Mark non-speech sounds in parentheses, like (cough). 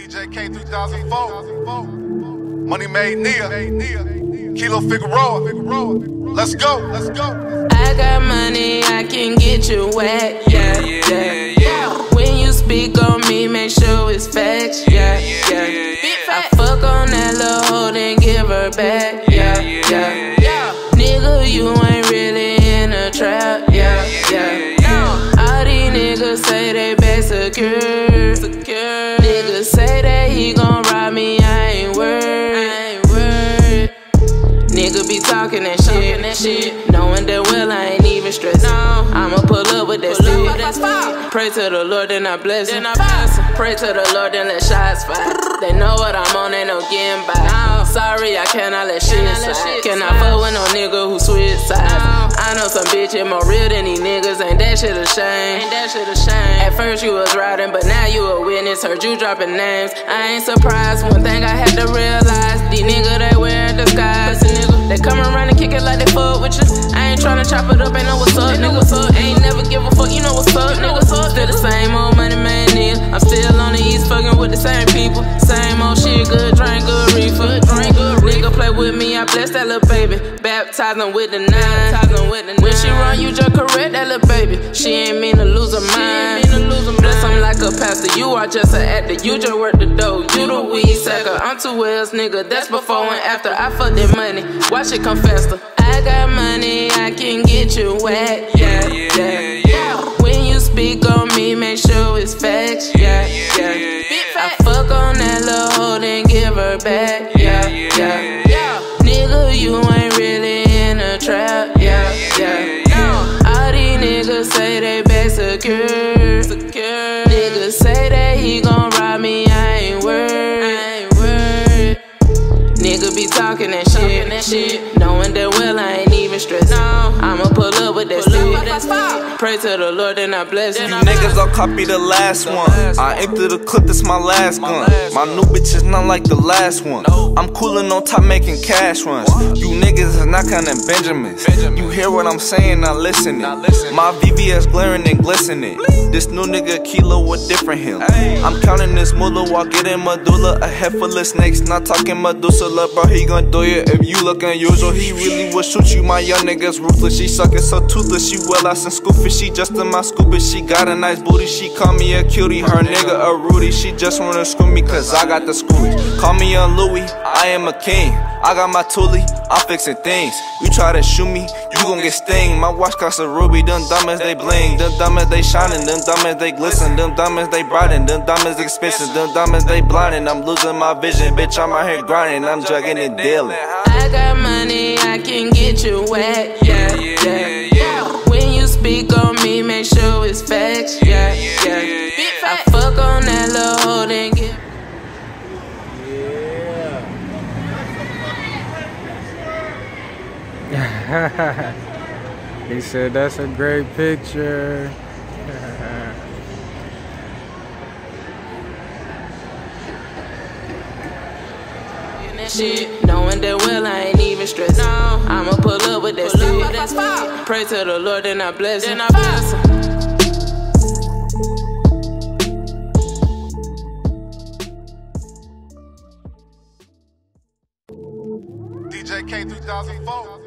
DJ K 3004. Money made Nia. Kilo Figueroa. Let's go. Let's go. I got money, I can get you wet. Yeah, yeah, yeah. When you speak on me, make sure it's facts. Yeah, yeah. I fuck on that little hoe, then give her back. Yeah, yeah. yeah. Nigga, you ain't really in a trap. Yeah, yeah. All these niggas say they back secure. secure. Talking that shit, that shit. Knowing that well I ain't even stressed. No. I'ma pull up with that shit. Pray to the Lord and I bless him. And I bless pray to the Lord and let shots fly. They know what I'm on, ain't no getting by. No. Sorry, I cannot let shit slide. Cannot fuck with no nigga who switch sides. I know some bitches more real than these niggas. Ain't that shit a shame? Ain't that shit a shame? At first you was riding, but now you a witness. Heard you dropping names. I ain't surprised. One thing I had to realize: these niggas they wear disguise. I ain't tryna chop it up, ain't know what's up, nigga. What's up? Ain't never give a fuck, you know what's up, nigga. Still the same old money man, nigga. I'm still on the east, fucking with the same people. Same old shit, good drink, good reefer. Drink, good nigga play with me, I bless that little baby. Baptize them with the nine. When she run, you just correct that little baby. She ain't mean to lose her mind. Bless like a pastor, you are just an actor. You just work the dough, you the weed sucker. I'm two wells, nigga. That's before and after. I fuck that money, watch it come faster. I got money, I can get you wet. Yeah, yeah, yeah. yeah. When you speak on me, make sure it's facts. Yeah, yeah. I fuck on that little hoe, then give her back. Yeah, yeah. yeah. Nigga, you ain't really in a trap. Yeah, yeah. yeah. All these niggas say they back secure. secure. Nigga be talking that shit. Knowing that well I ain't even stressed. I'ma pull up with that stick. Pray to the Lord and I bless You niggas all copy the last one. I empty the clip, that's my last gun. My new bitch is not like the last one. I'm coolin' on top making cash runs. You niggas is not kinda Benjamins. You hear what I'm saying, not listening. My VVS glaring and glistening. This new nigga Kilo with different him. I'm counting this moolah while getting medulla. A head full of snakes, not talking Medusa, bro. He gon' do it if you look unusual. He really will shoot you. My young niggas ruthless. She suckin' so toothless. She well ass and scoofy. She just in my scuba. She got a nice booty. She call me a cutie. Her nigga a Rudy. She just wanna screw me cause I got the screwies. Call me a Louis. I am a king. I got my toolie, I'm fixing things. You try to shoot me, you gon' get sting. My watch costs a ruby, them diamonds they bling, them diamonds they shining, them diamonds they glisten, them diamonds they brighten, them diamonds expensive, them diamonds they blinding. I'm losing my vision, bitch. I'm out here grinding, I'm jugging it daily. I got money, I can get you wet. Yeah, yeah. yeah. When you speak on me, make sure it's facts. Yeah, yeah. yeah. I fuck on that little hoe, then get. (laughs) he said that's a great picture. Shit, knowing that well I ain't even stressed. No. I'ma pull up with that stick. Pray to the Lord and I bless him. DJ K 3004.